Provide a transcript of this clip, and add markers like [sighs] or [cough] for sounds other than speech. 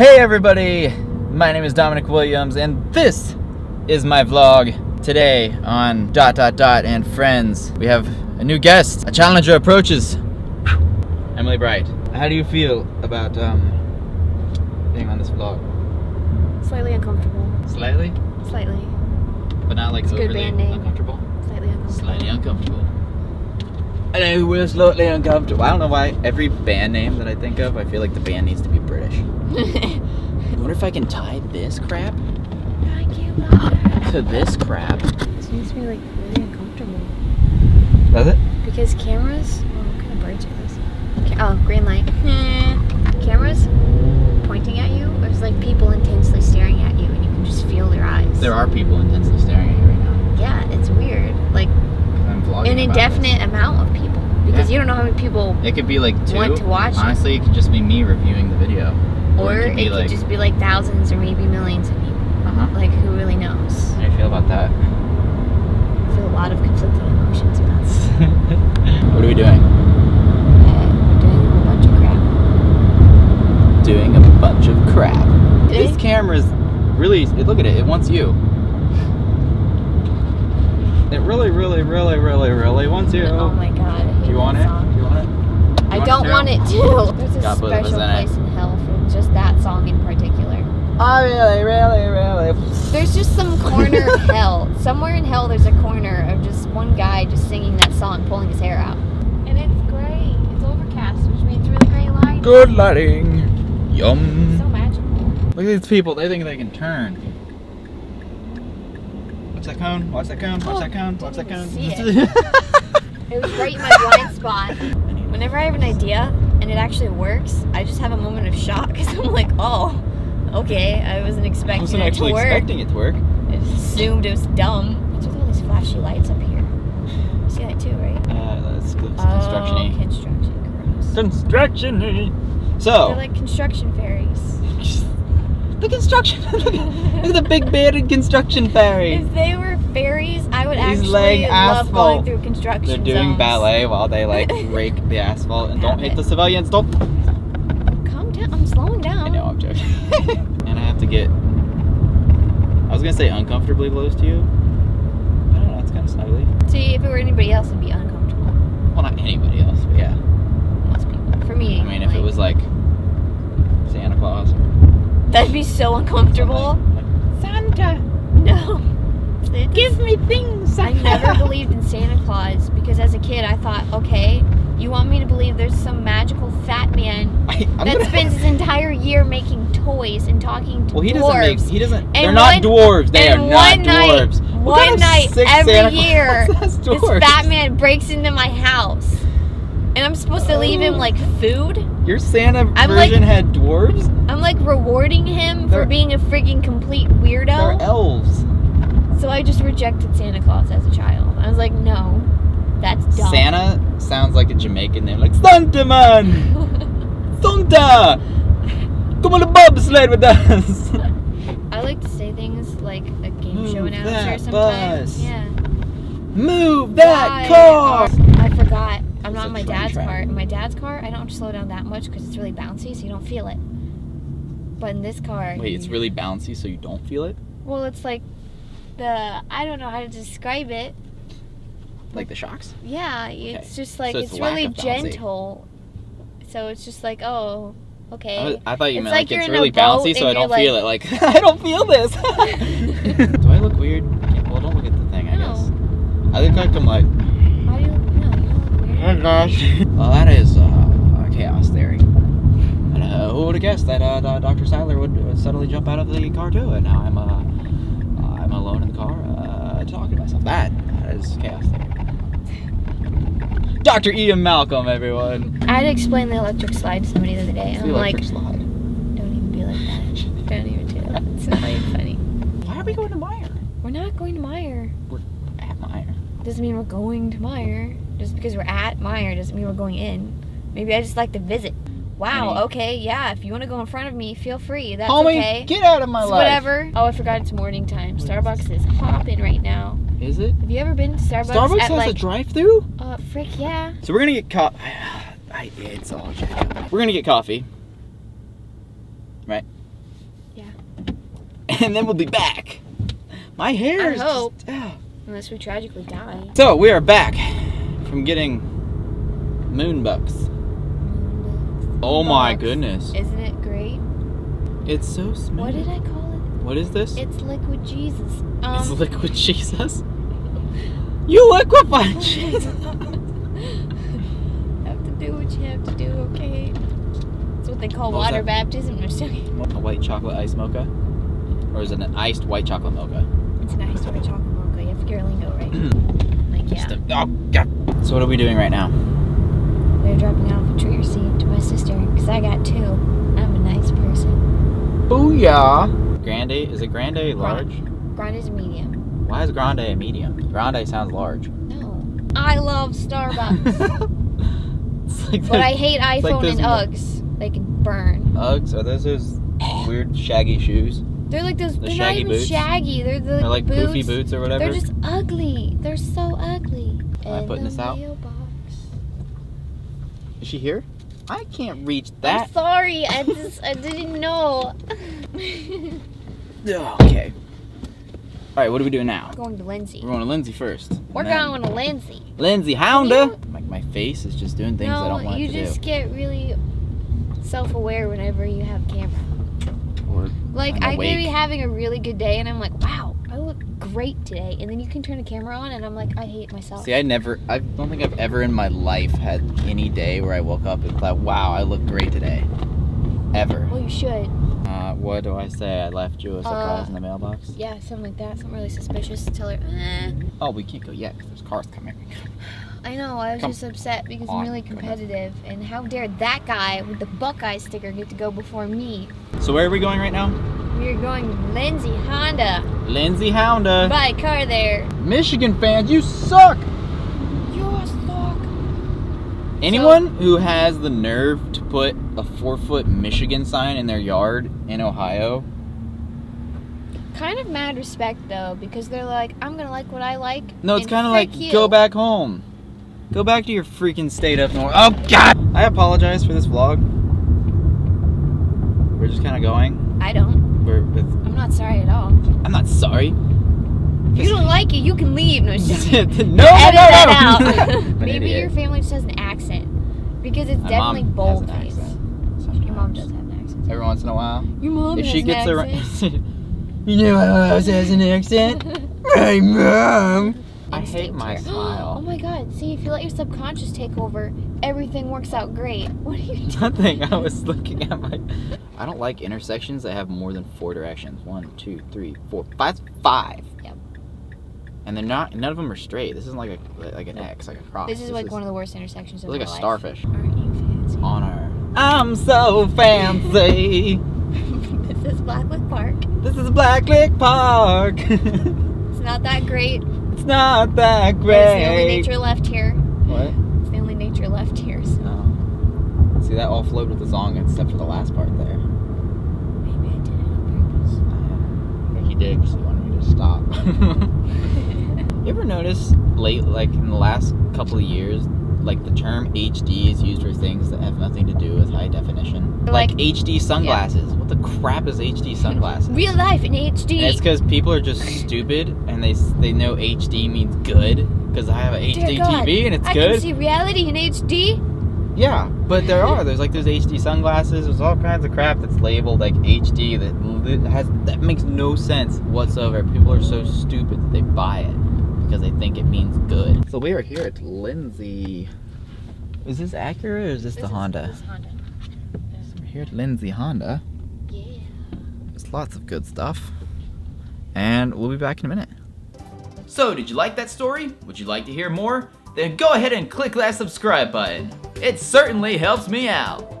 Hey everybody, my name is Domanick Williams and this is my vlog. Today on dot dot dot and friends, we have a new guest. A challenger approaches. Emily Bright. How do you feel about um, being on this vlog? Slightly uncomfortable. Slightly, Slightly. but not like It's a good overly band name. uncomfortable. Slightly uncomfortable. Slightly uncomfortable. Hello, we're slightly uncomfortable. I don't know why every band name that I think of, I feel like the band needs to be British. [laughs] I wonder if I can tie this crap I can't bother. to this crap. This makes me like really uncomfortable. Does it? Because cameras. Oh, what kind of birds are those? Oh, green light. cameras pointing at you. There's like people intensely staring at you, and you can just feel their eyes. There are people intensely staring at you right now. Yeah, it's weird. Like I'm vlogging an about indefinite amount of people. Because Yeah. you don't know how many people. It could be like two. Want to watch. Honestly, it could just be me reviewing the video. Or it it could be could just be like thousands or maybe millions of people. uh-huh. Like, who really knows? How do you feel about that? I feel a lot of conflicting emotions about this. [laughs] what are we doing? Uh, doing a bunch of crap. Doing a bunch of crap. Today? This camera's really. Look at it. It wants you. It really, really, really, really, really wants you. Oh my god. I You want it? You want it? You I want don't it want it to. There's a God, but it was special place in hell for just that song in particular. I really, really, really. There's just some corner of [laughs] hell. Somewhere in hell, there's a corner of just one guy just singing that song, pulling his hair out. And it's gray. It's overcast, which means really gray light. Good lighting. Yum. So magical. Look at these people. They think they can turn. Watch that cone. Watch that cone. Watch Oh, that cone. Watch that didn't cone. [laughs] It was right in my blind spot. Whenever I have an idea and it actually works, I just have a moment of shock because I'm like, oh, okay, I wasn't expecting I wasn't it actually to work. expecting it to work. I just assumed it was dumb. What's with all these flashy lights up here? You see that too, right? Uh, that's, that's Oh, construction-y. construction. Gross. Construction-y. They're like construction fairies. The construction. [laughs] look, at, the big bearded construction fairy. If they were fairies, I would He's actually love asphalt. going through construction They're doing zones. ballet while they like [laughs] rake the asphalt and don't hit it. the civilians. Don't. Calm down. I'm slowing down. I know, I'm joking. [laughs] and I have to get. I was gonna say uncomfortably close to you. I don't know. It's kind of snuggly. See, if it were anybody else, it'd be uncomfortable. Well, not anybody else, but yeah. Most people. For me, I mean, if it like, was like Santa Claus. Or that'd be so uncomfortable. Santa, No. It give me things. I never [laughs] believed in Santa Claus because as a kid I thought, okay, you want me to believe there's some magical fat man [laughs] I, that gonna- spends his entire year making toys and talking to Well, he dwarves. doesn't make. He doesn't. And they're not dwarves. They are not night- dwarves. What one kind night every Santa year, this fat man breaks into my house. And I'm supposed to leave him like food. Your Santa I'm like- version had dwarves. I'm like rewarding him They're- for being a freaking complete weirdo. They're elves. So I just rejected Santa Claus as a child. I was like, no, that's dumb. Santa sounds like a Jamaican name, like Santa man, [laughs] Santa. Come on the bobsled with us. [laughs] I like to say things like a game show Move announcer that sometimes. bus. Yeah. Move that Why car. are- I forgot. I'm not my dad's track. car. In my dad's car, I don't slow down that much because it's really bouncy, so you don't feel it. But in this car, Wait, it's really bouncy, so you don't feel it, well. It's like the I don't know how to describe it. like the shocks. Yeah, it's just like it's it's, really gentle. So it's just like oh, okay. I, I thought you It's meant like like, it's really bouncy, so I don't you're feel it. Like [laughs] I don't feel this. [laughs] [laughs] Do I look weird? Well, don't look at the thing. I No. guess. I look like I'm like. How do you? No, you don't gosh. [laughs] well, that is uh, chaos theory. And uh, who would have guessed that uh, Dr. Sattler would, would suddenly jump out of the car too, and now I'm uh, uh, I'm alone in the car uh, talking to myself. That, that is chaos theory. Dr. Ian Malcolm, everyone. I had to explain the electric slide to somebody the other day, and The I'm like, electric slide. don't even be like that. [laughs] Don't even do that. It's not even funny. Why are we going to Meijer? We're not going to Meijer. We're at Meijer. Doesn't mean we're going to Meijer. Just because we're at Meijer doesn't mean we're going in. Maybe I just like to visit. Wow, Honey. okay, yeah. If you want to go in front of me, feel free. That's Homie, okay. get out of my It's life. whatever. Oh, I forgot it's morning time. Starbucks is hopping right now. Is it? Have you ever been to Starbucks? Starbucks has like, a drive-through. Uh, frick yeah. So we're gonna get [sighs] I, it's all. We're gonna get coffee. Right? Yeah. [laughs] And then we'll be back. My hair I is hope. just- ah. Unless we tragically die. So we are back from getting moon bucks. Oh my Bucks. goodness. Isn't it great? It's so smooth. What did I call it? What is this? It's liquid Jesus. It's Um, liquid [laughs] Jesus. You liquefied [laughs] Jesus. [laughs] have to do what you have to do, okay? That's what they call What water baptism. No, just joking. A white chocolate ice mocha? Or is it an iced white chocolate mocha? It's nice white chocolate mocha. You have to get your lingo right. [clears throat] like, yeah. Just a- oh, God. So what are we doing right now? They're dropping off a tree receipt to my sister because I got two. I'm a nice person. Booyah! Grande? Is it grande large? Grande is medium. Why is grande a medium? Grande sounds large. No. I love Starbucks. [laughs] it's like but I hate iPhone those and Uggs. They can burn. Uggs. Are those those weird shaggy shoes? They're like those. The they're shaggy not even boots? shaggy. They're the Or like boots. poofy boots or whatever? They're just ugly. They're so ugly. Am I putting this out? Is she here? I can't reach I'm that. sorry. I [laughs] just I didn't know. [laughs] Okay. All right, what are we doing now? going to Lindsay. We're going to Lindsay first. We're going to Lindsay. Lindsay Honda. Like my face is just doing things I don't want you it you just get really self-aware whenever you have camera. Or Like I'm I could be having a really good day, and I'm like, wow, great today. And then you can turn the camera on, and I'm like, I hate myself. see, I never. I don't think I've ever in my life had any day where I woke up and thought, "Wow, I look great today." Ever. well, you should. Uh, what do I say? I left you a surprise Uh, in the mailbox. Yeah, something like that. Something really suspicious. Tell her, eh. Oh, we can't go yet because there's cars coming. [sighs] I know. I was Come just upset because on, I'm really competitive, and how dare that guy with the Buckeye sticker get to go before me? So where are we going right now? We're going Lindsay Honda. Lindsay Honda. Buy a car there. Michigan fans, you suck. You suck. Anyone who has the nerve to put a four foot Michigan sign in their yard in Ohio, Kind of mad respect though, because they're like, I'm gonna like what I like. no, it's kind of like you. go back home. Go back to your freaking state up north. Oh God! I apologize for this vlog. We're just kind of going. I don't. We're with. I'm not sorry at all. I'm not sorry. If you don't like it, you can leave. No, just [laughs] no, no, no, no. [laughs] [laughs] Maybe idiot. your family just has an accent, because it's My definitely mom bold has face. Your mom does have an accent. Every once in a while. Your mom if has she an gets a. accent. you know how else has an accent? My mom. I hate my [gasps] smile. Oh my god, see, if you let your subconscious take over, everything works out great. [laughs] What are you [laughs] doing? Nothing. I was looking at my. [laughs] I don't like intersections that have more than four directions. One, two, three, four, five. Five. Yep. And they're not. None of them are straight. This isn't like a like an X, like a cross. This is like one of the worst intersections of like my a life. starfish Aren't you fancy? on our. I'm so fancy. this is Blackwood Park. this is Blacklick Park. It's not that great. It's not that but It's the only great. nature left here. What? It's the only nature left here. So Oh. See that all flowed with the song except for the last part there. maybe I did it on I think he did because he wanted me to stop. [laughs] you ever notice late, like in the last couple of years, like the term HD is used for things that have nothing to do with high definition? Like, Like- HD sunglasses. What the crap is HD sunglasses? Real life in HD. And it's because people are just stupid and they they know HD means good because I have an HD God, TV and it's I good. can see reality in HD. Yeah, but there are. [laughs] There's like there's HD sunglasses. There's all kinds of crap that's labeled like HD that has that makes no sense whatsoever. People are so stupid that they buy it because they think it means good. So we are here at Lindsay. Is this Acura or is this, the Honda? This Honda. We're here at Lindsay Honda. Yeah. There's lots of good stuff. And we'll be back in a minute. So, did you like that story? Would you like to hear more? Then go ahead and click that subscribe button. It certainly helps me out.